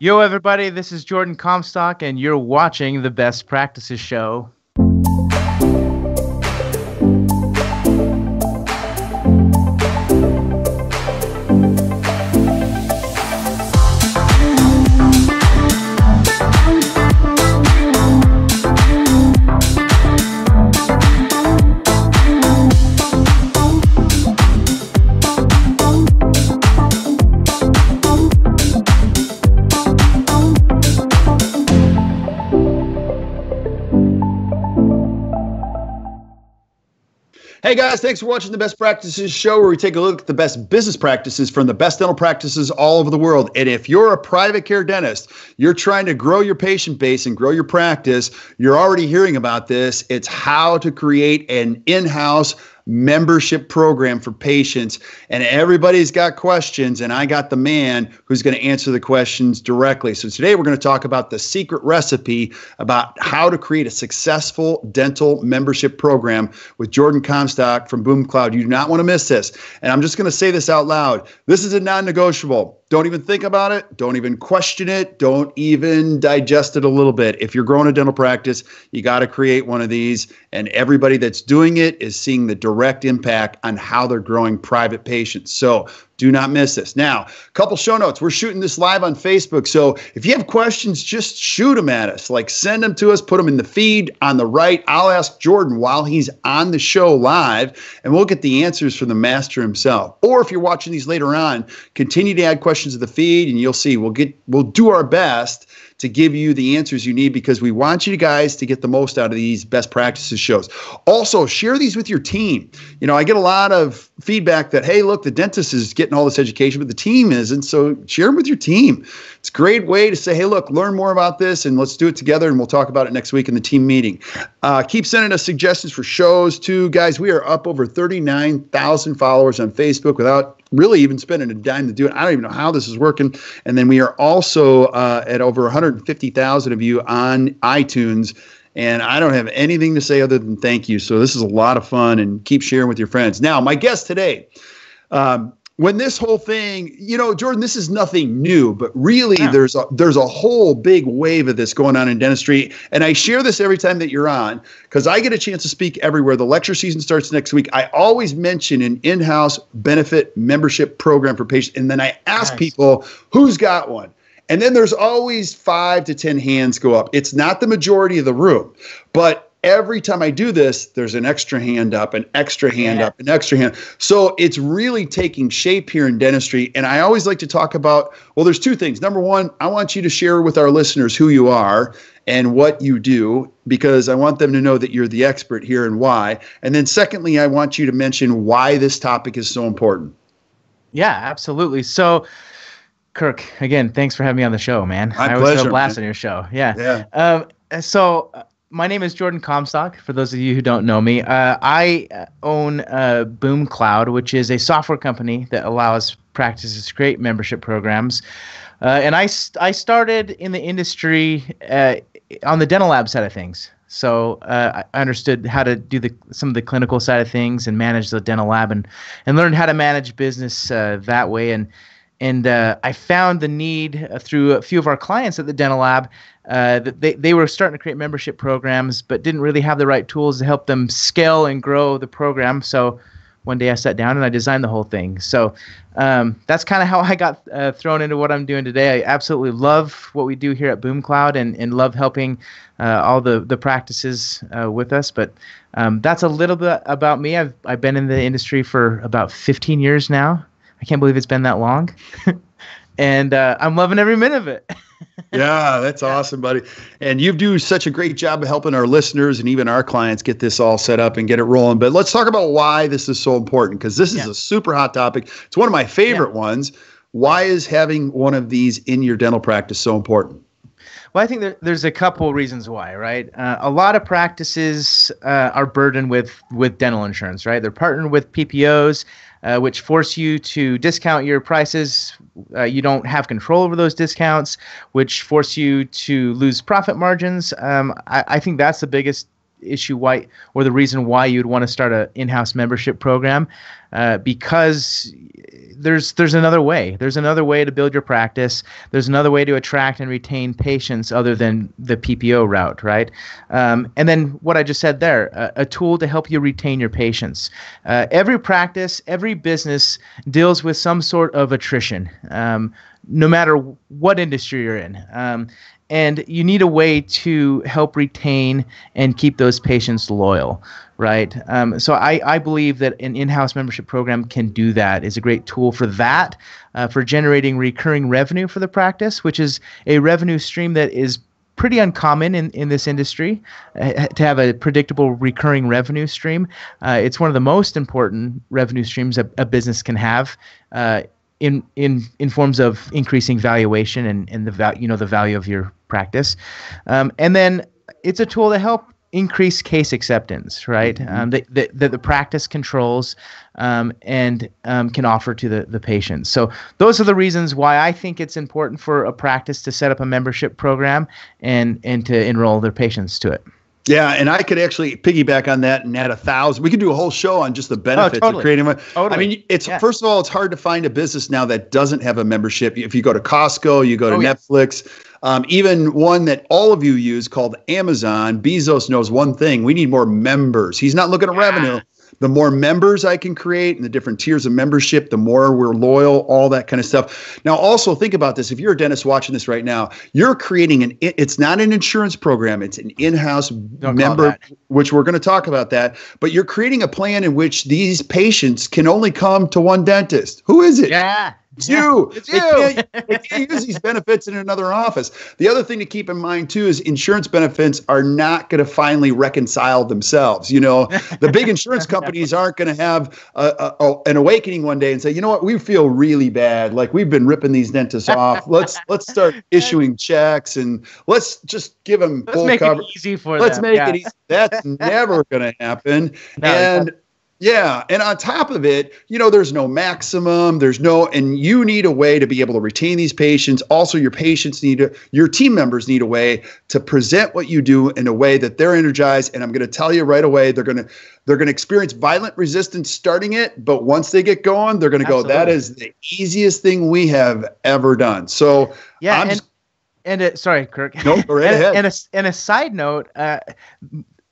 Yo, everybody, this is Jordon Comstock, and you're watching the Best Practices Show. Guys, thanks for watching the Best Practices show where we take a look at the best business practices from the best dental practices all over the world. And if you're a private care dentist, you're trying to grow your patient base and grow your practice, you're already hearing about this. It's how to create an in house membership program for patients. And everybody's got questions, and I got the man who's going to answer the questions directly. So today we're going to talk about the secret recipe about how to create a successful dental membership program with Jordon Comstock from Boom Cloud. You do not want to miss this. And I'm just going to say this out loud. This is a non-negotiable. Don't even think about it. Don't even question it. Don't even digest it a little bit. If you're growing a dental practice, you got to create one of these. And everybody that's doing it is seeing the direct impact on how they're growing private patients. So do not miss this. Now, a couple show notes. We're shooting this live on Facebook. So if you have questions, just shoot them at us. Like send them to us, put them in the feed on the right. I'll ask Jordon while he's on the show live, and we'll get the answers from the master himself. Or if you're watching these later on, continue to add questions to the feed, and you'll see we'll get we'll do our best to give you the answers you need because we want you guys to get the most out of these best practices shows. Also, share these with your team. You know, I get a lot of feedback that, hey, look, the dentist is getting all this education, but the team isn't. So share them with your team. It's a great way to say, hey, look, learn more about this and let's do it together. And we'll talk about it next week in the team meeting. Uh, keep sending us suggestions for shows too. Guys, we are up over 39,000 followers on Facebook without really even spending a dime to do it. I don't even know how this is working. And then we are also uh, at over 150,000 of you on iTunes. And I don't have anything to say other than thank you. So this is a lot of fun and keep sharing with your friends. Now, my guest today, um, when this whole thing, you know, Jordon, this is nothing new, but really yeah. there's a there's a whole big wave of this going on in dentistry. And I share this every time that you're on because I get a chance to speak everywhere. The lecture season starts next week. I always mention an in-house benefit membership program for patients. And then I ask nice. people who's got one. And then there's always five to 10 hands go up. It's not the majority of the room, but every time I do this, there's an extra hand up, an extra hand yeah. up, an extra hand. So it's really taking shape here in dentistry. And I always like to talk about well, there's two things. Number one, I want you to share with our listeners who you are and what you do because I want them to know that you're the expert here and why. And then secondly, I want you to mention why this topic is so important. Yeah, absolutely. So, Kirk, again, thanks for having me on the show, man. My I always have a blast on your show. Yeah. Yeah. Um, so my name is Jordon Comstock. For those of you who don't know me, uh, I own uh, Boom Cloud, which is a software company that allows practices to create membership programs. Uh, and I, I started in the industry uh, on the dental lab side of things. So uh, I understood how to do the some of the clinical side of things and manage the dental lab and and learned how to manage business uh, that way. And and uh, I found the need uh, through a few of our clients at the dental lab uh, that they, they were starting to create membership programs, but didn't really have the right tools to help them scale and grow the program. So one day I sat down and I designed the whole thing. So um, that's kind of how I got uh, thrown into what I'm doing today. I absolutely love what we do here at Boom Cloud and, and love helping uh, all the, the practices uh, with us. But um, that's a little bit about me. I've, I've been in the industry for about 15 years now. I can't believe it's been that long. and uh, I'm loving every minute of it. yeah, that's awesome, buddy. And you do such a great job of helping our listeners and even our clients get this all set up and get it rolling. But let's talk about why this is so important because this is yeah. a super hot topic. It's one of my favorite yeah. ones. Why is having one of these in your dental practice so important? Well, I think there, there's a couple reasons why, right? Uh, a lot of practices uh, are burdened with with dental insurance, right? They're partnered with PPOs uh, which force you to discount your prices. Uh, you don't have control over those discounts, which force you to lose profit margins. Um, I, I, think that's the biggest issue why or the reason why you'd want to start an in-house membership program uh, because there's there's another way. There's another way to build your practice. There's another way to attract and retain patients other than the PPO route, right? Um, and then what I just said there, a, a tool to help you retain your patients. Uh, every practice, every business deals with some sort of attrition, um, no matter what industry you're in. Um, and you need a way to help retain and keep those patients loyal right? Um, so I, I believe that an in-house membership program can do that. Is a great tool for that uh, for generating recurring revenue for the practice which is a revenue stream that is pretty uncommon in, in this industry uh, to have a predictable recurring revenue stream. Uh, it's one of the most important revenue streams a, a business can have uh, in in in forms of increasing valuation and and the value you know the value of your practice, um, and then it's a tool to help increase case acceptance, right? Mm-hmm. Um, that, that, that the practice controls um, and um, can offer to the, the patients. So those are the reasons why I think it's important for a practice to set up a membership program and and to enroll their patients to it. Yeah, and I could actually piggyback on that and add a thousand. We could do a whole show on just the benefits oh, totally. of creating one. Totally. I mean, it's yeah. first of all, it's hard to find a business now that doesn't have a membership. If you go to Costco, you go to oh, Netflix, um, even one that all of you use called Amazon. Bezos knows one thing: we need more members. He's not looking at yeah. revenue the more members I can create and the different tiers of membership, the more we're loyal, all that kind of stuff. Now, also think about this. If you're a dentist watching this right now, you're creating an, it's not an insurance program, it's an in house member, which we're going to talk about that. But you're creating a plan in which these patients can only come to one dentist. Who is it? Yeah. It's you. It's you. They can't, they can't use these benefits in another office. The other thing to keep in mind too is insurance benefits are not going to finally reconcile themselves. You know, the big insurance companies aren't going to have a, a, an awakening one day and say, you know what, we feel really bad. Like we've been ripping these dentists off. Let's let's start issuing checks and let's just give them let's full cover. easy for let's them. make yeah. it easy. That's never going to happen. No, and yeah. And on top of it, you know, there's no maximum, there's no, and you need a way to be able to retain these patients. Also, your patients need, to, your team members need a way to present what you do in a way that they're energized. And I'm going to tell you right away, they're going to, they're going to experience violent resistance starting it. But once they get going, they're going to go, that is the easiest thing we have ever done. So, yeah. I'm and- just, and a, sorry, Kirk. Nope, right and, ahead. and, a, and a side note, uh,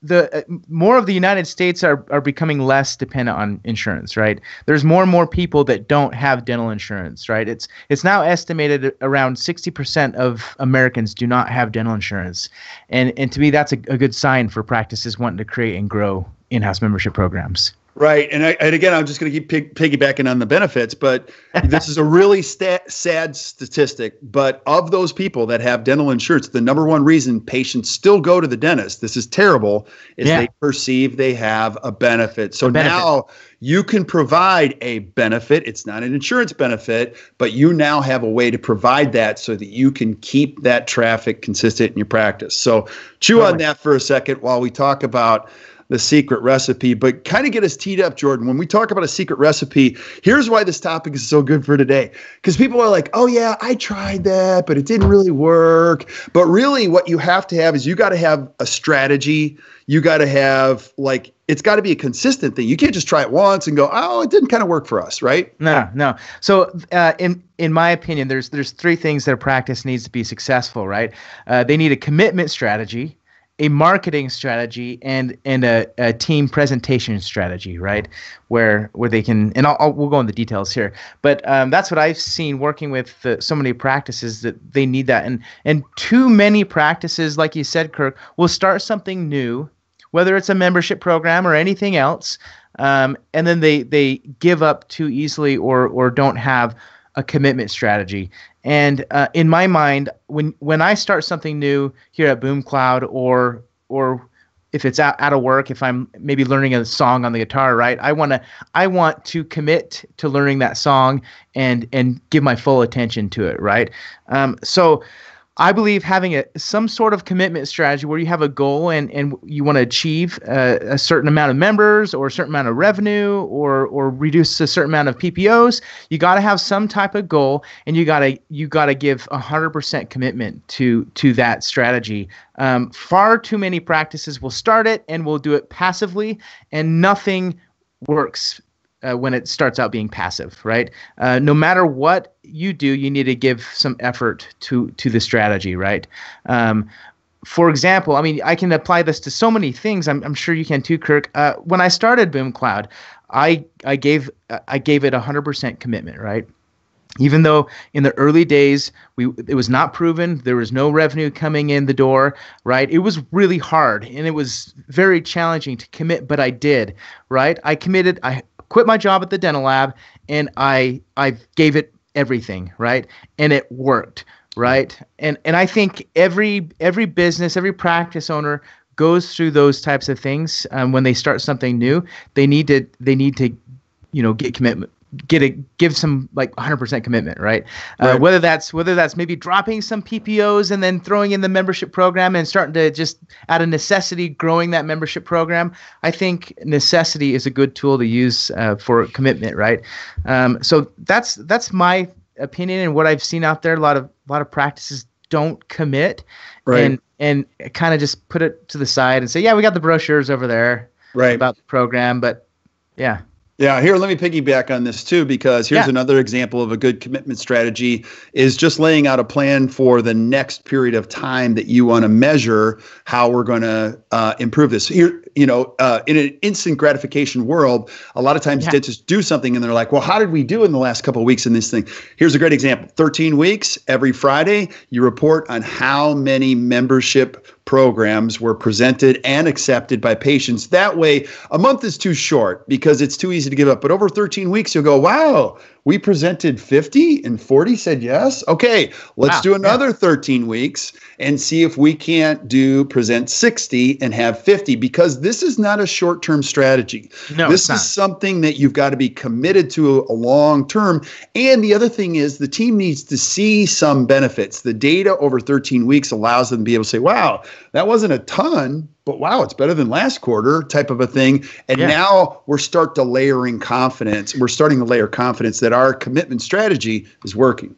the uh, more of the United States are, are becoming less dependent on insurance, right? There's more and more people that don't have dental insurance, right? It's it's now estimated around 60% of Americans do not have dental insurance, and and to me that's a, a good sign for practices wanting to create and grow in-house membership programs. Right. And, I, and again, I'm just going to keep pig, piggybacking on the benefits, but this is a really stat, sad statistic. But of those people that have dental insurance, the number one reason patients still go to the dentist, this is terrible, is yeah. they perceive they have a benefit. So a benefit. now you can provide a benefit. It's not an insurance benefit, but you now have a way to provide that so that you can keep that traffic consistent in your practice. So chew totally. on that for a second while we talk about the secret recipe, but kind of get us teed up, Jordon. When we talk about a secret recipe, here's why this topic is so good for today. Because people are like, oh, yeah, I tried that, but it didn't really work. But really, what you have to have is you got to have a strategy. You got to have, like, it's got to be a consistent thing. You can't just try it once and go, oh, it didn't kind of work for us, right? No, no. So, uh, in in my opinion, there's there's three things that a practice needs to be successful, right? Uh, they need a commitment strategy a marketing strategy and and a, a team presentation strategy, right? Where where they can and I'll, I'll we'll go into the details here, but um, that's what I've seen working with the, so many practices that they need that, and and too many practices, like you said, Kirk, will start something new, whether it's a membership program or anything else, um, and then they they give up too easily or or don't have a commitment strategy. And uh, in my mind, when when I start something new here at Boom Cloud, or or if it's out, out of work, if I'm maybe learning a song on the guitar, right? I want to I want to commit to learning that song and and give my full attention to it, right? Um, so I believe having a some sort of commitment strategy where you have a goal and, and you want to achieve uh, a certain amount of members or a certain amount of revenue or or reduce a certain amount of PPOs, you got to have some type of goal and you got to you got to give 100% commitment to to that strategy. Um, far too many practices will start it and will do it passively and nothing works uh, when it starts out being passive, right? Uh, no matter what you do, you need to give some effort to to the strategy, right? Um, for example, I mean, I can apply this to so many things. I'm, I'm sure you can too, Kirk. Uh, when I started Boom Cloud, I I gave I gave it 100% commitment, right? Even though in the early days we it was not proven, there was no revenue coming in the door, right? It was really hard and it was very challenging to commit, but I did, right? I committed. I quit my job at the dental lab and I I gave it everything, right? And it worked, right? And and I think every every business, every practice owner goes through those types of things um, when they start something new. They need to they need to you know get commitment get a give some like 100% commitment right, uh, right. Uh, whether that's whether that's maybe dropping some ppos and then throwing in the membership program and starting to just out of necessity growing that membership program i think necessity is a good tool to use uh, for commitment right? Um, so that's that's my opinion and what i've seen out there. A lot of a lot of practices don't commit right. and and kind of just put it to the side and say yeah we got the brochures over there right. about the program but yeah yeah, here let me piggyback on this too because here's yeah. another example of a good commitment strategy is just laying out a plan for the next period of time that you want to measure how we're going to uh, improve this. Here, you know, uh, in an instant gratification world, a lot of times yeah. dentists do something and they're like, "Well, how did we do in the last couple of weeks in this thing?" Here's a great example: 13 weeks every Friday, you report on how many membership programs were presented and accepted by patients. That way, a month is too short because it's too easy to give up. But over 13 weeks, you'll go, wow, we presented 50 and 40 said yes. Okay, let's wow, do another yeah. 13 weeks and see if we can't do present 60 and have 50 because this is not a short-term strategy. No, this is something that you've got to be committed to a long term. And the other thing is the team needs to see some benefits. The data over 13 weeks allows them to be able to say, wow, that wasn't a ton, but wow, it's better than last quarter type of a thing. And yeah. now we're start to layering confidence. We're starting to layer confidence that our commitment strategy is working.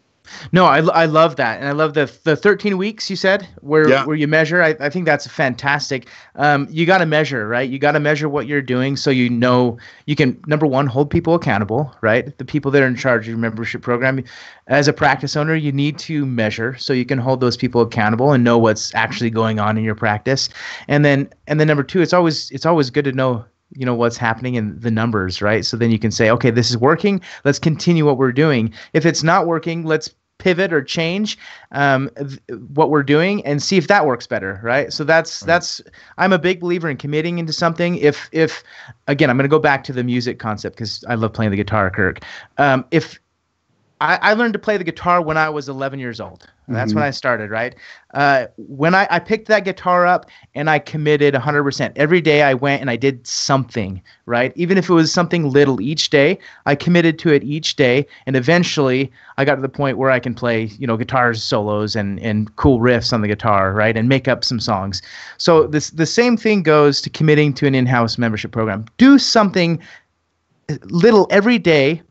No, I, I love that, and I love the the 13 weeks you said where yeah. where you measure. I, I think that's fantastic. Um, you got to measure, right? You got to measure what you're doing so you know you can number one hold people accountable, right? The people that are in charge of your membership program. As a practice owner, you need to measure so you can hold those people accountable and know what's actually going on in your practice. And then and then number two, it's always it's always good to know you know what's happening in the numbers right so then you can say okay this is working let's continue what we're doing if it's not working let's pivot or change um, what we're doing and see if that works better right so that's right. that's i'm a big believer in committing into something if if again i'm going to go back to the music concept because i love playing the guitar kirk um, if I, I, learned to play the guitar when I was 11 years old. That's mm-hmm. when I started, right? Uh, when I, I picked that guitar up and I committed 100%. Every day I went and I did something, right? Even if it was something little each day, I committed to it each day. And eventually I got to the point where I can play, you know, guitars solos and, and cool riffs on the guitar, right? And make up some songs. So this the same thing goes to committing to an in-house membership program. Do something little every day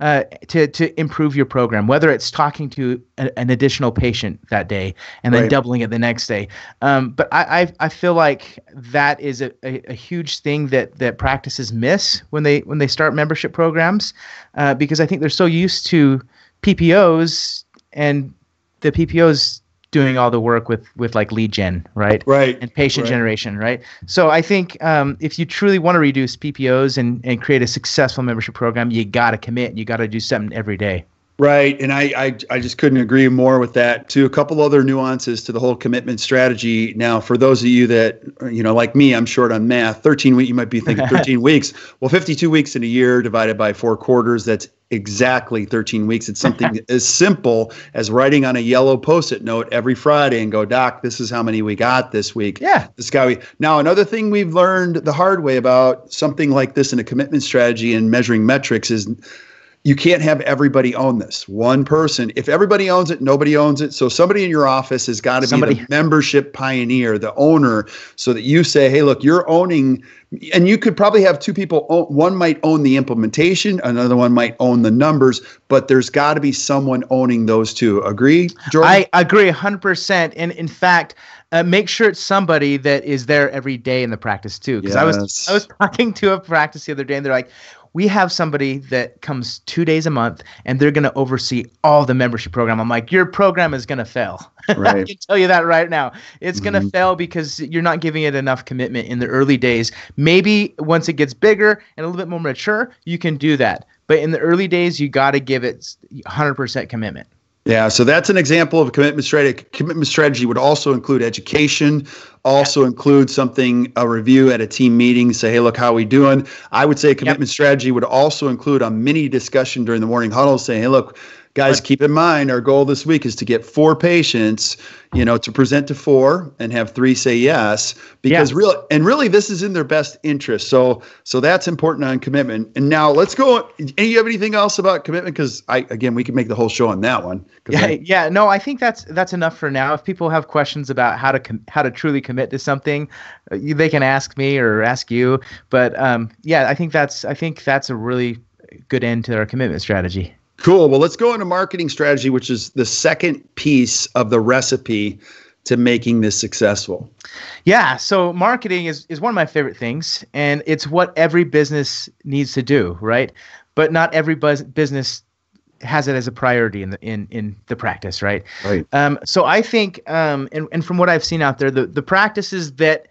uh, to to improve your program, whether it's talking to a, an additional patient that day and then right. doubling it the next day. Um, but I, I, I feel like that is a, a, a, huge thing that that practices miss when they when they start membership programs, uh, because I think they're so used to PPOs and the PPOs doing all the work with with like lead gen, right? Right. And patient right. generation, right? So I think um, if you truly want to reduce PPOs and and create a successful membership program, you got to commit. You got to do something every day. Right, and I, I I just couldn't agree more with that. To a couple other nuances to the whole commitment strategy. Now, for those of you that you know, like me, I'm short on math. 13 weeks, you might be thinking 13 weeks. Well, 52 weeks in a year divided by four quarters, that's exactly 13 weeks. It's something as simple as writing on a yellow post-it note every Friday and go, Doc, this is how many we got this week. Yeah. This guy. We, now, another thing we've learned the hard way about something like this in a commitment strategy and measuring metrics is you can't have everybody own this. One person, if everybody owns it, nobody owns it. So somebody in your office has got to be the membership pioneer, the owner, so that you say, "Hey, look, you're owning." And you could probably have two people. Own, one might own the implementation, another one might own the numbers, but there's got to be someone owning those two. Agree, Jordon? I agree 100%. And in fact, uh, make sure it's somebody that is there every day in the practice too. Because yes. I was I was talking to a practice the other day, and they're like, we have somebody that comes two days a month and they're going to oversee all the membership program. I'm like, your program is going to fail. Right. I can tell you that right now. It's mm-hmm. going to fail because you're not giving it enough commitment in the early days. Maybe once it gets bigger and a little bit more mature, you can do that. But in the early days, you got to give it 100% commitment. Yeah, so that's an example of a commitment strategy. Commitment strategy would also include education, also include something a review at a team meeting. Say, hey, look, how are we doing? I would say a commitment yep. strategy would also include a mini discussion during the morning huddle, saying, hey, look, guys keep in mind our goal this week is to get four patients you know to present to four and have three say yes because yeah. real and really this is in their best interest. So so that's important on commitment. And now let's go and you have anything else about commitment? Because i again we could make the whole show on that one. Yeah I, yeah no i think that's that's enough for now. If people have questions about how to com- how to truly commit to something uh, they can ask me or ask you. But um yeah i think that's i think that's a really good end to our commitment strategy Cool. Well, let's go into marketing strategy, which is the second piece of the recipe to making this successful. Yeah, so marketing is is one of my favorite things and it's what every business needs to do, right? But not every buzz, business has it as a priority in the in in the practice, right? Right. Um, so I think um, and and from what I've seen out there, the the practices that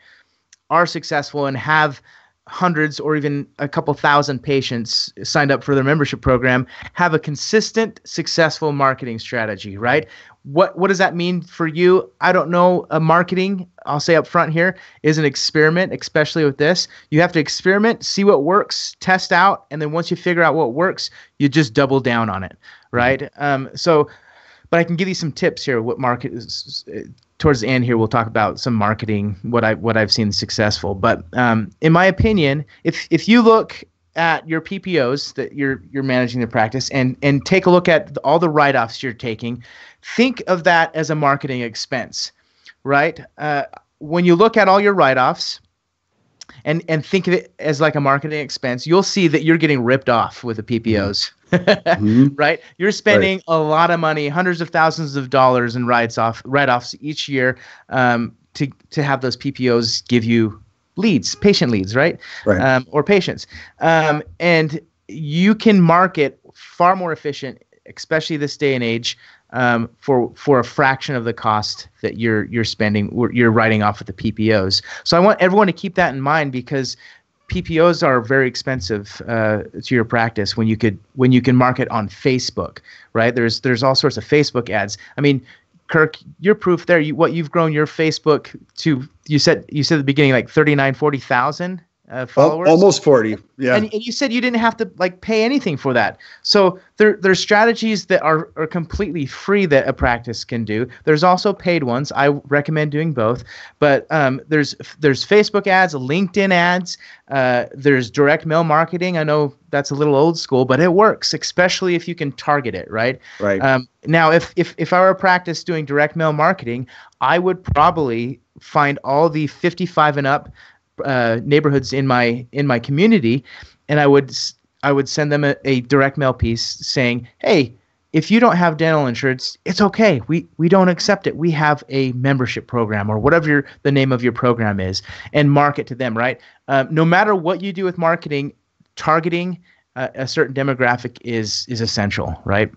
are successful and have hundreds or even a couple thousand patients signed up for their membership program have a consistent successful marketing strategy right? What what does that mean for you? I don't know. A marketing i'll say up front here is an experiment especially with this. You have to experiment see what works test out and then once you figure out what works you just double down on it right? Mm-hmm. um, so but i can give you some tips here what market is towards the end here we'll talk about some marketing what i what i've seen successful. But um, in my opinion if if you look at your ppos that you're you're managing the practice and and take a look at all the write-offs you're taking think of that as a marketing expense right? Uh, when you look at all your write-offs and and think of it as like a marketing expense you'll see that you're getting ripped off with the ppos mm-hmm. right? You're spending right. a lot of money, hundreds of thousands of dollars in write off write offs each year um, to to have those PPOs give you leads, patient leads, right? Right. Um, or patients, um, and you can market far more efficient, especially this day and age. Um, for for a fraction of the cost that you're you're spending, you're writing off with the PPOs. So I want everyone to keep that in mind because PPOs are very expensive uh, to your practice when you could when you can market on Facebook, right? There's there's all sorts of Facebook ads. I mean, Kirk, your proof there. You, what you've grown your Facebook to? You said you said at the beginning like 39, 40,000 uh, followers. Almost 40. Yeah. And, and, you said you didn't have to like pay anything for that. So there there's strategies that are, are completely free that a practice can do. There's also paid ones. I recommend doing both. But um, there's there's Facebook ads, LinkedIn ads. Uh, there's direct mail marketing. I know that's a little old school, but it works, especially if you can target it, right? Right. Um, now, if if if I were a practice doing direct mail marketing, I would probably find all the 55 and up uh, neighborhoods in my in my community, and I would I would send them a, a direct mail piece saying, "Hey, if you don't have dental insurance, it's okay. We we don't accept it. We have a membership program or whatever your, the name of your program is, and market to them. Right? Uh, no matter what you do with marketing, targeting uh, a certain demographic is is essential. Right?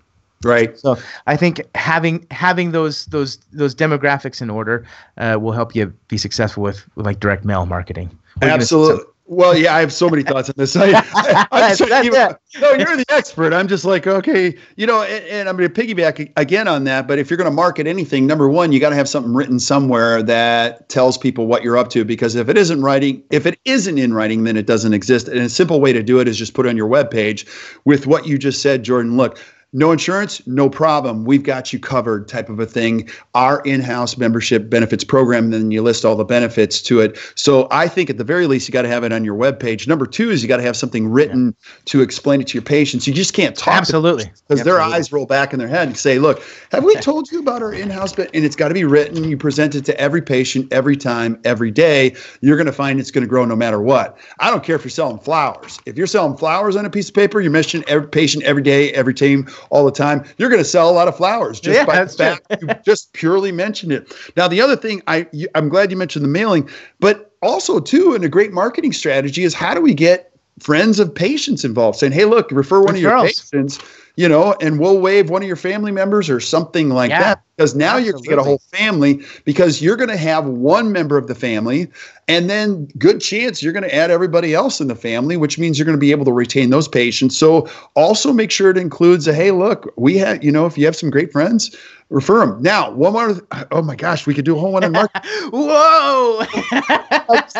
Right. So I think having having those those those demographics in order uh, will help you be successful with, with like direct mail marketing. Absolutely. Well, yeah, I have so many thoughts on this. I, I, you, no, you're the expert. I'm just like, okay, you know, and, and I'm going to piggyback again on that. But if you're going to market anything, number one, you got to have something written somewhere that tells people what you're up to. Because if it isn't writing, if it isn't in writing, then it doesn't exist. And a simple way to do it is just put it on your web page with what you just said, Jordon. Look, no insurance, no problem. We've got you covered, type of a thing. Our in house membership benefits program, and then you list all the benefits to it. So I think at the very least, you got to have it on your webpage. Number two is you got to have something written yeah. to explain it to your patients. You just can't talk absolutely because their eyes roll back in their head and say, "Look, have we told you about our in house?" And it's got to be written. You present it to every patient, every time, every day. You're going to find it's going to grow no matter what. I don't care if you're selling flowers. If you're selling flowers on a piece of paper, you're mentioning every patient every day, every team, all the time. You're going to sell a lot of flowers just yeah, by the fact you just purely mentioned it. Now, the other thing I I'm glad you mentioned the mailing, but also too, and a great marketing strategy is how do we get friends of patients involved, saying, "Hey, look, refer one Referrals. of your patients." you know, and we'll waive one of your family members or something like yeah, that. Because now absolutely. you're going to get a whole family because you're going to have one member of the family, and then good chance you're going to add everybody else in the family, which means you're going to be able to retain those patients. So also make sure it includes a hey, look, we have, you know, if you have some great friends, refer them. Now, one more. Oh my gosh, we could do a whole one on marketing. Whoa! this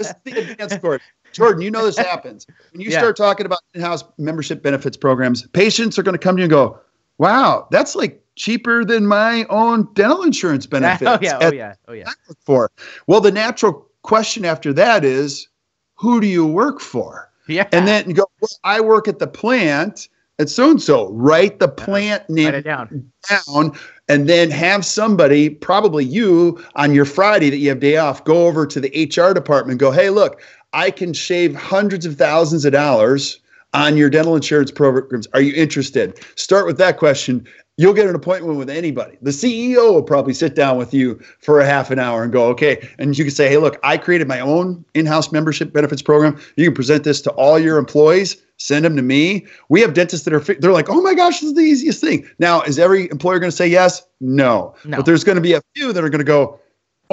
is the advanced course. Jordon, you know this happens. When you yeah. start talking about in-house membership benefits programs, patients are going to come to you and go, "Wow, that's like cheaper than my own dental insurance oh, benefits." oh yeah, oh yeah, oh yeah. For well, the natural question after that is, who do you work for? Yeah, and then you go, well, I work at the plant at so and so. Write the uh-huh. plant name down. down and then have somebody, probably you, on your Friday that you have day off, go over to the HR department go, hey, look, I can shave hundreds of thousands of dollars on your dental insurance programs. Are you interested? Start with that question. You'll get an appointment with anybody. The CEO will probably sit down with you for a half an hour and go, okay. And you can say, hey, look, I created my own in house membership benefits program. You can present this to all your employees, send them to me. We have dentists that are, they're like, oh my gosh, this is the easiest thing. Now, is every employer going to say yes? No. no. But there's going to be a few that are going to go,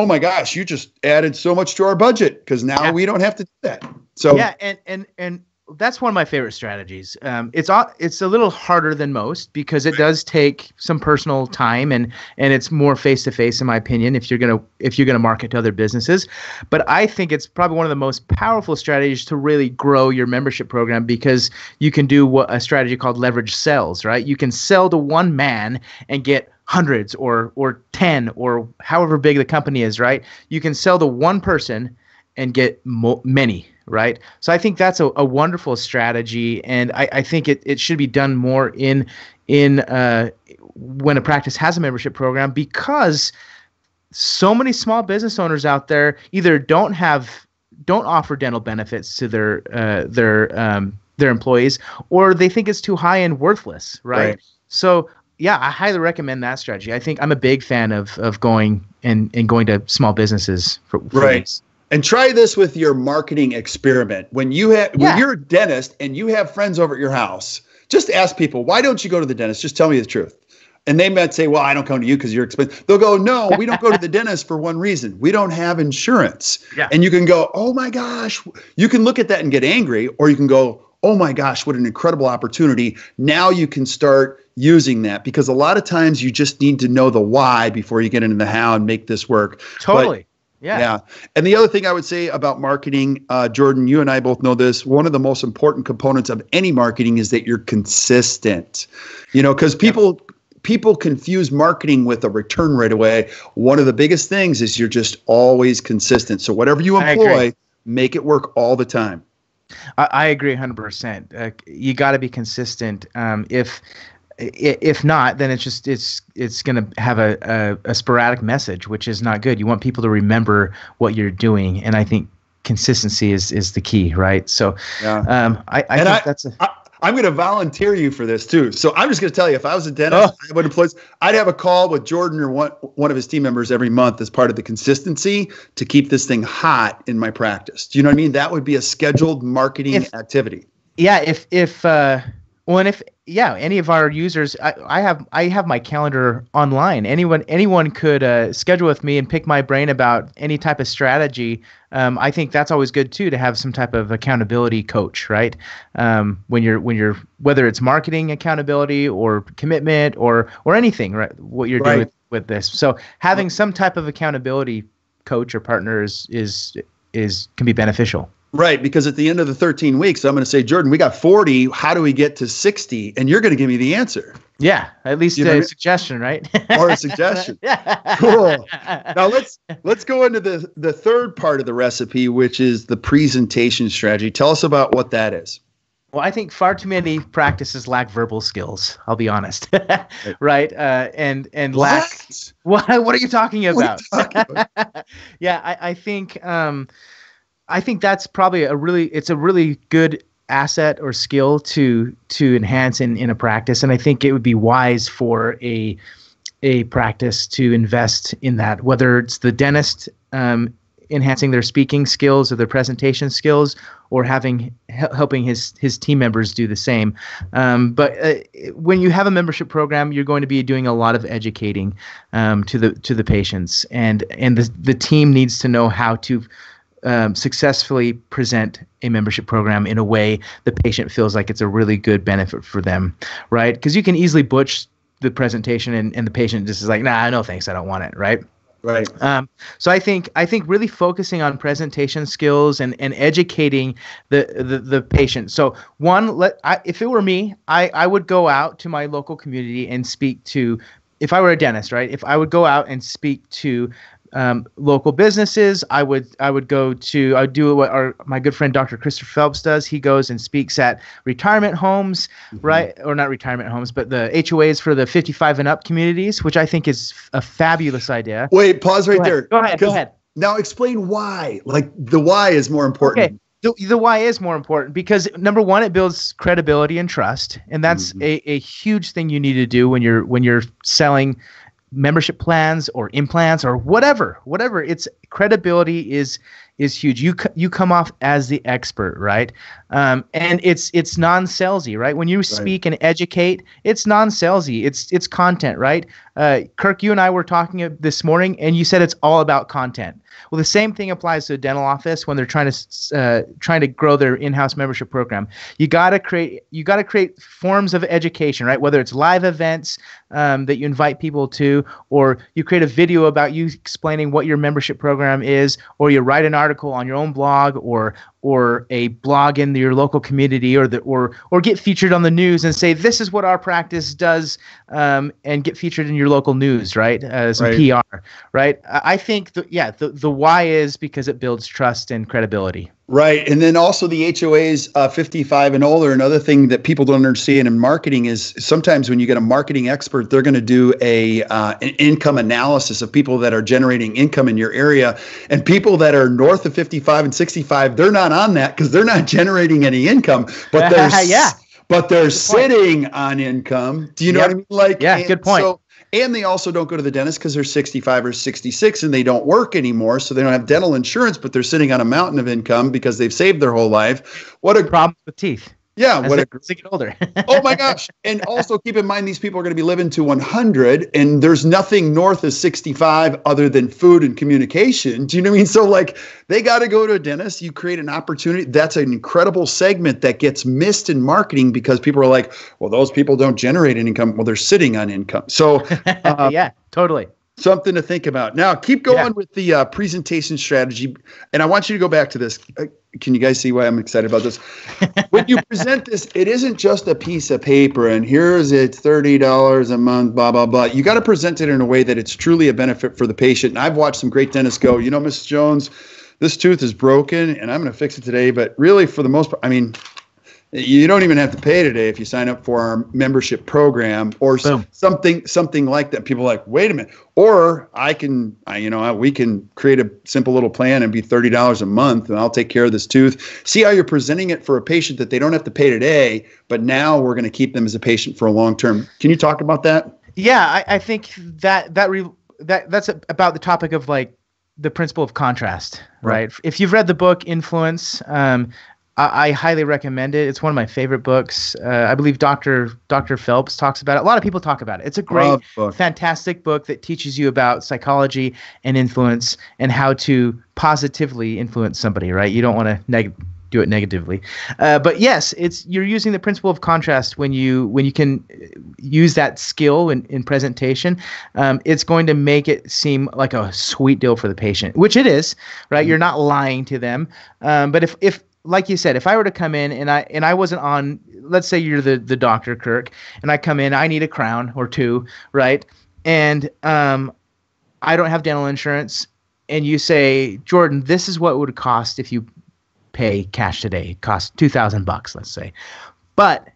oh my gosh, you just added so much to our budget because now yeah. we don't have to do that. So yeah, and and and that's one of my favorite strategies. Um, it's it's a little harder than most because it does take some personal time and and it's more face to face in my opinion if you're gonna if you're gonna market to other businesses. But I think it's probably one of the most powerful strategies to really grow your membership program because you can do what a strategy called leverage sales. Right, you can sell to one man and get hundreds or or 10 or however big the company is right you can sell to one person and get mo- many right so i think that's a, a wonderful strategy and I, I think it, it should be done more in in uh, when a practice has a membership program because so many small business owners out there either don't have don't offer dental benefits to their uh, their um, their employees or they think it's too high and worthless right. right. so yeah, I highly recommend that strategy. I think I'm a big fan of of going and, and going to small businesses for, for right. These. And try this with your marketing experiment. When you have yeah. when you're a dentist and you have friends over at your house, just ask people, why don't you go to the dentist? Just tell me the truth. And they might say, Well, I don't come to you because you're expensive. They'll go, No, we don't go to the dentist for one reason. We don't have insurance. Yeah. And you can go, Oh my gosh. You can look at that and get angry, or you can go, Oh my gosh, what an incredible opportunity. Now you can start using that because a lot of times you just need to know the why before you get into the how and make this work. Totally. But, yeah. Yeah. And the other thing I would say about marketing, uh, Jordon, you and I both know this. One of the most important components of any marketing is that you're consistent. You know, because people people confuse marketing with a return right away. One of the biggest things is you're just always consistent. So whatever you employ, make it work all the time. I, I agree 100%. Uh, you got to be consistent. Um, if if not, then it's just it's it's going to have a, a, a, sporadic message, which is not good. You want people to remember what you're doing, and I think consistency is is the key, right? So, yeah. um, I, I think I, that's a. I, I'm going to volunteer you for this too. So I'm just going to tell you, if I was a dentist, oh. I would employ. I'd have a call with Jordon or one one of his team members every month as part of the consistency to keep this thing hot in my practice. Do you know what I mean? That would be a scheduled marketing if, activity. Yeah, if if uh, well, and if yeah, any of our users, I, I have I have my calendar online. Anyone anyone could uh, schedule with me and pick my brain about any type of strategy. Um, I think that's always good too to have some type of accountability coach, right? Um, when you're when you're whether it's marketing accountability or commitment or or anything, right? What you're right. doing with, with this. So having some type of accountability coach or partner is is is can be beneficial. Right, because at the end of the 13 weeks, I'm going to say, Jordon, we got 40. How do we get to 60? And you're going to give me the answer. Yeah, at least you know a I mean? suggestion, right? or a suggestion. yeah. Cool. Now let's let's go into the the third part of the recipe, which is the presentation strategy. Tell us about what that is. Well, I think far too many practices lack verbal skills. I'll be honest, right? Uh, and and what? lack. What? What are you talking about? You talking about? yeah, I, I think um, I think that's probably a really it's a really good asset or skill to to enhance in in a practice, and I think it would be wise for a a practice to invest in that, whether it's the dentist um, enhancing their speaking skills or their presentation skills, or having helping his his team members do the same. Um, but uh, when you have a membership program, you're going to be doing a lot of educating um, to the to the patients, and and the the team needs to know how to. Um, successfully present a membership program in a way the patient feels like it's a really good benefit for them, right? Because you can easily butch the presentation and, and the patient just is like, nah, no thanks, I don't want it, right? Right. Um, so I think I think really focusing on presentation skills and, and educating the, the, the patient. So one, let I, if it were me, I, I would go out to my local community and speak to if I were a dentist, right? If I would go out and speak to um, local businesses. I would I would go to I would do what our my good friend Dr. Christopher Phelps does. He goes and speaks at retirement homes, mm-hmm. right? Or not retirement homes, but the HOAs for the 55 and up communities, which I think is a fabulous idea. Wait, pause right go there. Go ahead. Go ahead. Now explain why. Like the why is more important. Okay. The, the why is more important because number one, it builds credibility and trust, and that's mm-hmm. a, a huge thing you need to do when you're when you're selling membership plans or implants or whatever whatever. It's credibility is is huge. You you come off as the expert right? Um, and it's it's non-salesy right? When you right. speak and educate it's non-salesy. It's it's content right? Uh, kirk you and i were talking this morning and you said it's all about content well, the same thing applies to a dental office when they're trying to uh, trying to grow their in-house membership program. You got to create you got to create forms of education, right? Whether it's live events um, that you invite people to, or you create a video about you explaining what your membership program is, or you write an article on your own blog, or or a blog in your local community or the or or get featured on the news and say this is what our practice does um, and get featured in your local news right? As right. PR right? I think the, yeah the, the why is because it builds trust and credibility Right. And then also the HOAs uh, 55 and older. Another thing that people don't understand in marketing is sometimes when you get a marketing expert, they're going to do a uh, an income analysis of people that are generating income in your area. And people that are north of 55 and 65, they're not on that because they're not generating any income. But they're yeah. But they're sitting on income. Do you know yep. what I mean? Like yeah, good point. So, and they also don't go to the dentist because they're 65 or 66 and they don't work anymore so they don't have dental insurance but they're sitting on a mountain of income because they've saved their whole life. What a problem with teeth yeah, as what as they get older. oh my gosh! And also keep in mind these people are going to be living to 100, and there's nothing north of 65 other than food and communication. Do you know what I mean? So like they got to go to a dentist. You create an opportunity. That's an incredible segment that gets missed in marketing because people are like, well, those people don't generate an income. Well, they're sitting on income. So uh, yeah, totally something to think about. Now, keep going yeah. with the uh, presentation strategy, and I want you to go back to this. Uh, can you guys see why I'm excited about this? when you present this, it isn't just a piece of paper and here's it, thirty dollars a month, blah blah blah. You got to present it in a way that it's truly a benefit for the patient. And I've watched some great dentists go, you know, Mrs. Jones, this tooth is broken, and I'm going to fix it today. But really, for the most part, I mean, you don't even have to pay today if you sign up for our membership program or Boom. something something like that people are like wait a minute or i can I, you know we can create a simple little plan and be $30 a month and i'll take care of this tooth see how you're presenting it for a patient that they don't have to pay today but now we're going to keep them as a patient for a long term can you talk about that yeah i, I think that that re, that that's about the topic of like the principle of contrast, right? right? If you've read the book Influence, um, I, I, highly recommend it. It's one of my favorite books. Uh, I believe Dr. Dr. Phelps talks about it. A lot of people talk about it. It's a great, book. fantastic book that teaches you about psychology and influence and how to positively influence somebody. Right? You don't want to neg- do it negatively. Uh, but yes, it's you're using the principle of contrast when you when you can use that skill in, in presentation. Um, it's going to make it seem like a sweet deal for the patient, which it is, right? Mm-hmm. You're not lying to them. Um, but if if like you said, if I were to come in and I and I wasn't on, let's say you're the the doctor, Kirk, and I come in, I need a crown or two, right? And um, I don't have dental insurance, and you say, Jordon, this is what it would cost if you pay cash today. It costs two thousand bucks, let's say. But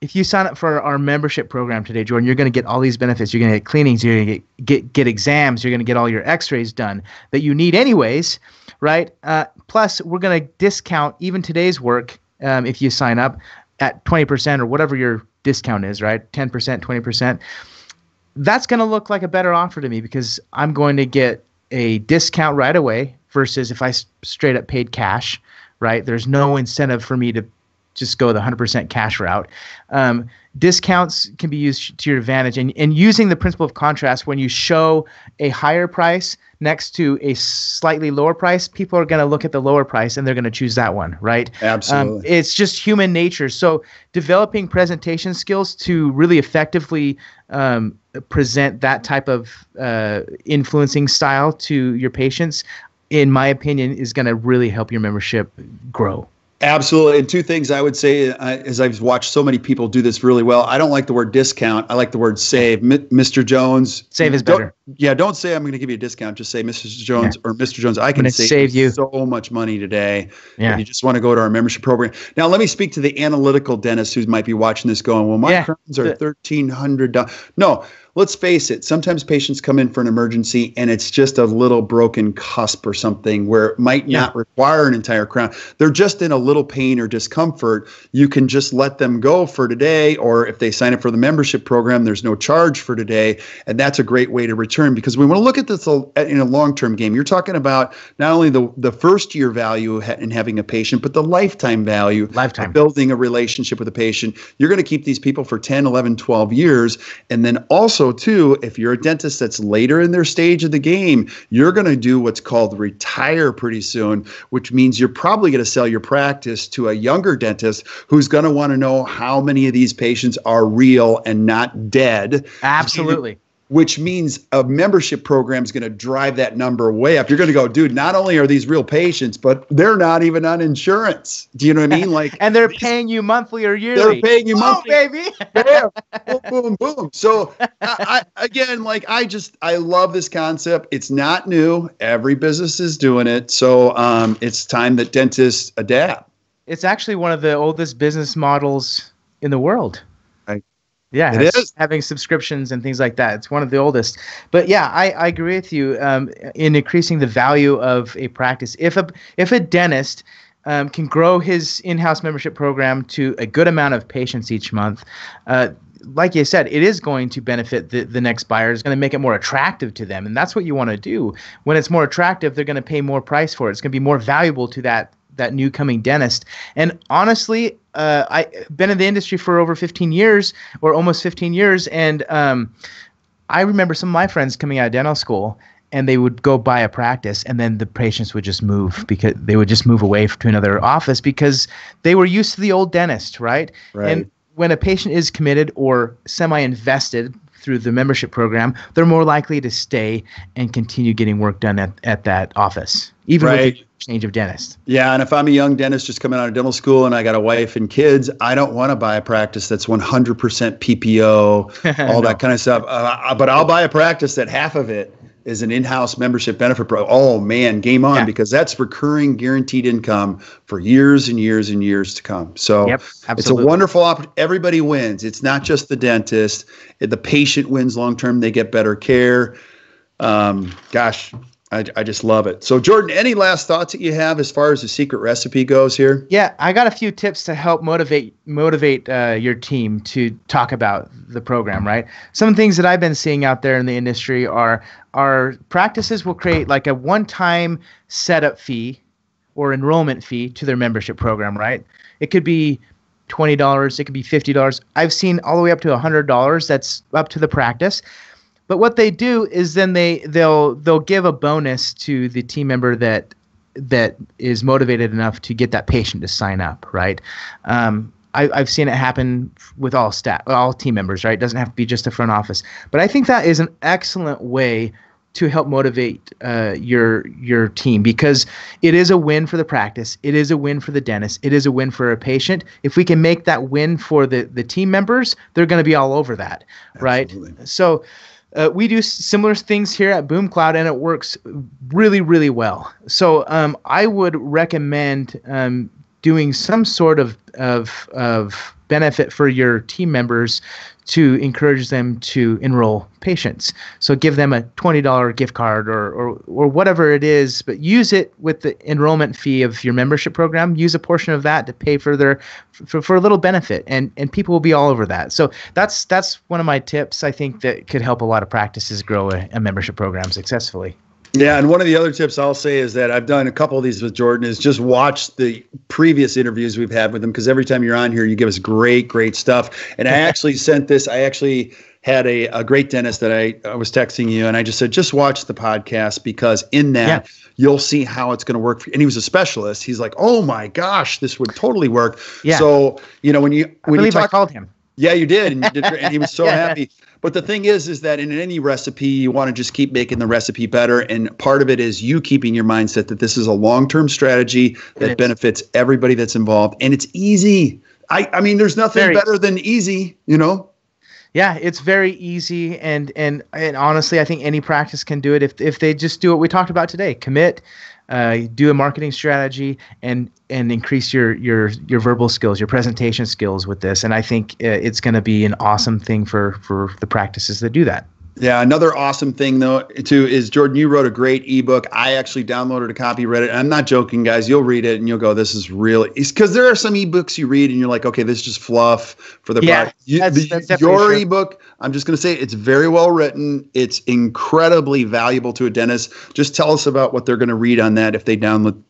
if you sign up for our membership program today, Jordon, you're going to get all these benefits. You're going to get cleanings. You're going to get, get, get exams. You're going to get all your X-rays done that you need anyways, right? Uh, plus, we're going to discount even today's work um, if you sign up at 20% or whatever your discount is, right? 10%, 20%. That's going to look like a better offer to me because I'm going to get a discount right away versus if I straight up paid cash, right? There's no incentive for me to just go the 100% cash route. Um, discounts can be used to your advantage. And, and using the principle of contrast, when you show a higher price next to a slightly lower price, people are going to look at the lower price and they're going to choose that one, right? Absolutely. Um, it's just human nature. So developing presentation skills to really effectively um, present that type of uh, influencing style to your patients, in my opinion, is going to really help your membership grow. Absolutely. And two things I would say, uh, as I've watched so many people do this really well, I don't like the word discount. I like the word save. M- Mr. Jones. Save is better. Yeah, don't say I'm going to give you a discount. Just say, Mrs. Jones yeah. or Mr. Jones, I can save, save, you so much money today. Yeah. If you just want to go to our membership program. Now, let me speak to the analytical dentist who might be watching this going, well, my yeah. crowns are $1,300. No, let's face it, sometimes patients come in for an emergency and it's just a little broken cusp or something where it might yeah. not require an entire crown. They're just in a little pain or discomfort. You can just let them go for today, or if they sign up for the membership program, there's no charge for today. And that's a great way to return because we want to look at this in a long term game. You're talking about not only the, the first year value in having a patient, but the lifetime value lifetime. building a relationship with a patient. You're going to keep these people for 10, 11, 12 years. And then also, also too if you're a dentist that's later in their stage of the game you're going to do what's called retire pretty soon which means you're probably going to sell your practice to a younger dentist who's going to want to know how many of these patients are real and not dead. Absolutely which means a membership program is going to drive that number way up. You're going to go, dude, not only are these real patients, but they're not even on insurance. Do you know what I mean? Like, and they're paying you monthly or yearly. They're paying you monthly, oh, baby. yeah. boom, boom, boom. So, I, I, again, like, I just, I love this concept. It's not new. Every business is doing it. So, um, it's time that dentists adapt. It's actually one of the oldest business models in the world. Yeah, it is having subscriptions and things like that. It's one of the oldest. But yeah, I, I agree with you um, in increasing the value of a practice. If a if a dentist um, can grow his in-house membership program to a good amount of patients each month, uh, like you said, it is going to benefit the, the next buyer. It's going to make it more attractive to them, and that's what you want to do. When it's more attractive, they're going to pay more price for it. It's going to be more valuable to that that new coming dentist. And honestly, uh, I've been in the industry for over 15 years or almost 15 years. And um, I remember some of my friends coming out of dental school and they would go buy a practice and then the patients would just move because they would just move away to another office because they were used to the old dentist, right? right. And when a patient is committed or semi invested through the membership program, they're more likely to stay and continue getting work done at, at that office, even right. with change of dentist. Yeah, and if I'm a young dentist just coming out of dental school and I got a wife and kids, I don't want to buy a practice that's 100% PPO, all no. that kind of stuff. Uh, but I'll buy a practice that half of it is an in-house membership benefit pro. Oh man, game on yeah. because that's recurring guaranteed income for years and years and years to come. So yep, it's a wonderful opportunity. Everybody wins. It's not just the dentist. The patient wins long term. They get better care. Um, gosh, I, I just love it. So, Jordon, any last thoughts that you have as far as the secret recipe goes here? Yeah, I got a few tips to help motivate motivate uh, your team to talk about the program. Right, some things that I've been seeing out there in the industry are our practices will create like a one-time setup fee or enrollment fee to their membership program. Right, it could be twenty dollars, it could be fifty dollars. I've seen all the way up to hundred dollars. That's up to the practice but what they do is then they they'll they'll give a bonus to the team member that that is motivated enough to get that patient to sign up, right? Um, I, have seen it happen with all staff, all team members, right? It doesn't have to be just the front office, but I think that is an excellent way to help motivate uh, your your team because it is a win for the practice. It is a win for the dentist. It is a win for a patient. If we can make that win for the the team members, they're going to be all over that, Absolutely. right? So. Uh, we do similar things here at BoomCloud, and it works really, really well. So um, I would recommend um, doing some sort of of of benefit for your team members to encourage them to enroll patients. So give them a $20 gift card or, or, or whatever it is, but use it with the enrollment fee of your membership program. Use a portion of that to pay for their for, for a little benefit and, and people will be all over that. So that's that's one of my tips I think that could help a lot of practices grow a, a membership program successfully. Yeah, and one of the other tips I'll say is that I've done a couple of these with Jordon is just watch the previous interviews we've had with him because every time you're on here, you give us great, great stuff. And I actually sent this. I actually had a, a great dentist that I, I was texting you, and I just said, just watch the podcast because in that yeah. you'll see how it's going to work. For, you. and he was a specialist. He's like, oh my gosh, this would totally work. Yeah. So you know when you when I you talk, I called him. Yeah, you did, and, you did, and he was so yeah. happy. But the thing is, is that in any recipe, you want to just keep making the recipe better. And part of it is you keeping your mindset that this is a long-term strategy that benefits everybody that's involved, and it's easy. I, I mean, there's nothing very, better than easy, you know. Yeah, it's very easy, and and and honestly, I think any practice can do it if if they just do what we talked about today. Commit, uh, do a marketing strategy and and increase your your your verbal skills, your presentation skills with this. And I think uh, it's going to be an awesome thing for for the practices that do that. Yeah, another awesome thing though too is Jordon. You wrote a great ebook. I actually downloaded a copy, read it. I'm not joking, guys. You'll read it and you'll go, "This is really." Because there are some ebooks you read and you're like, "Okay, this is just fluff for the yeah." You, that's, the, that's your true. ebook, I'm just going to say it's very well written. It's incredibly valuable to a dentist. Just tell us about what they're going to read on that if they download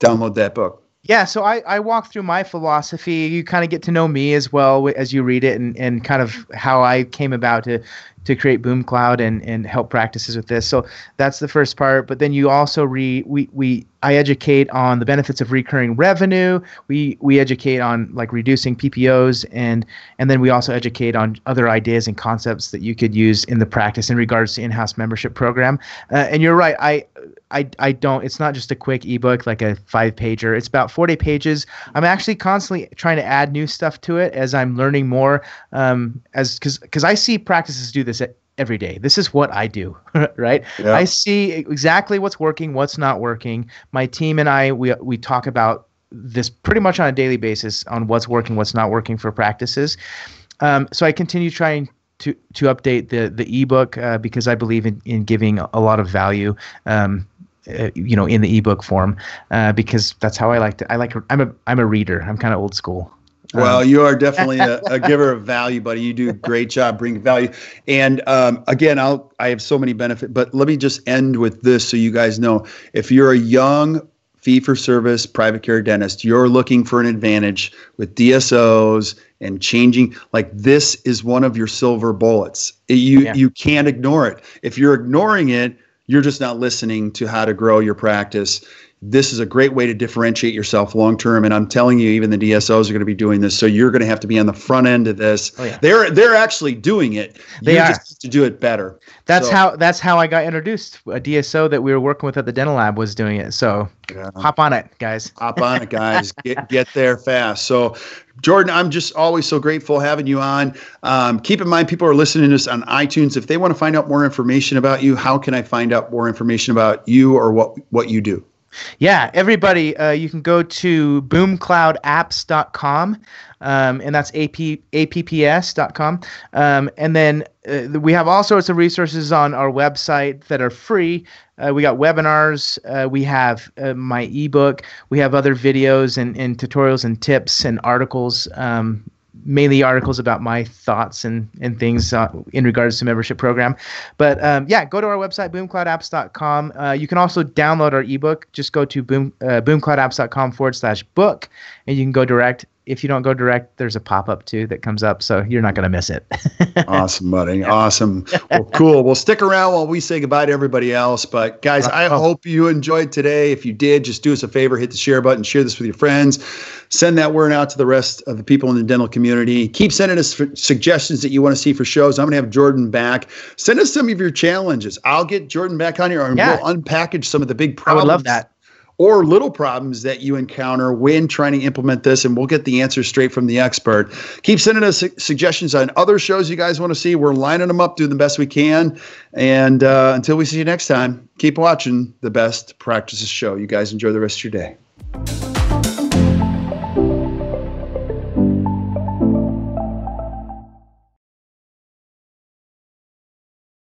download that book. Yeah, so I, I walk through my philosophy. You kind of get to know me as well as you read it and, and kind of how I came about to to create BoomCloud and, and help practices with this. So that's the first part. But then you also re we we I educate on the benefits of recurring revenue. We we educate on like reducing PPOs and and then we also educate on other ideas and concepts that you could use in the practice in regards to in-house membership program. Uh, and you're right. I I I don't. It's not just a quick ebook like a five pager. It's about 40 pages. I'm actually constantly trying to add new stuff to it as I'm learning more. Um, as because because I see practices do this every day. This is what I do, right? Yeah. I see exactly what's working, what's not working. My team and I we we talk about this pretty much on a daily basis on what's working, what's not working for practices. Um, so I continue trying to to update the the ebook uh, because I believe in in giving a lot of value. Um, uh, you know, in the ebook form, uh, because that's how I like to. I like. I'm a. I'm a reader. I'm kind of old school. Well, um, you are definitely a, a, giver of value, buddy. You do a great job bringing value. And um, again, I'll I have so many benefits, but let me just end with this so you guys know: if you're a young fee for service private care dentist, you're looking for an advantage with DSOs and changing. Like this is one of your silver bullets. You yeah. you can't ignore it. If you're ignoring it, you're just not listening to how to grow your practice this is a great way to differentiate yourself long term. And I'm telling you, even the DSOs are going to be doing this. So you're going to have to be on the front end of this. Oh, yeah. They're they're actually doing it. They you are just to do it better. That's so, how that's how I got introduced. A DSO that we were working with at the dental lab was doing it. So yeah. hop on it, guys. Hop on it, guys. get get there fast. So Jordon, I'm just always so grateful having you on. Um, keep in mind, people are listening to this on iTunes. If they want to find out more information about you, how can I find out more information about you or what what you do? Yeah, everybody, uh, you can go to boomcloudapps.com, um, and that's AP, apps.com. Um, and then uh, we have all sorts of resources on our website that are free. Uh, we got webinars, uh, we have uh, my ebook, we have other videos and, and tutorials and tips and articles um, mainly articles about my thoughts and, and things uh, in regards to membership program. But um, yeah, go to our website, boomcloudapps.com. Uh, you can also download our ebook. Just go to boom, uh, boomcloudapps.com forward slash book, and you can go direct if you don't go direct, there's a pop up too that comes up, so you're not going to miss it. awesome, buddy. Awesome. Well, cool. Well, stick around while we say goodbye to everybody else. But guys, uh, I oh. hope you enjoyed today. If you did, just do us a favor, hit the share button, share this with your friends, send that word out to the rest of the people in the dental community. Keep sending us suggestions that you want to see for shows. I'm going to have Jordon back. Send us some of your challenges. I'll get Jordon back on here and yeah. we'll unpackage some of the big problems. I would love that or little problems that you encounter when trying to implement this, and we'll get the answers straight from the expert. Keep sending us su- suggestions on other shows you guys want to see. We're lining them up, doing the best we can. And uh, until we see you next time, keep watching the Best Practices Show. You guys enjoy the rest of your day.